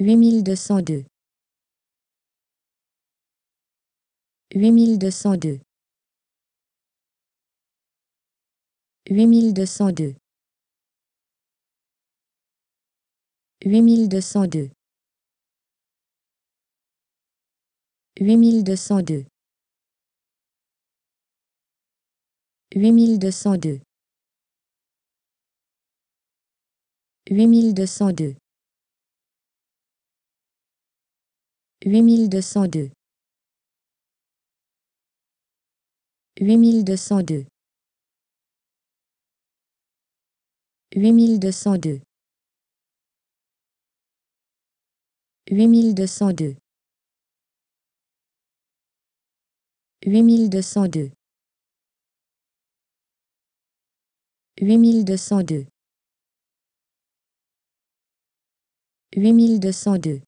8202 8202 8202 8202 8202 8202 8202 8202 8202 8202 8202 8202 8202 8202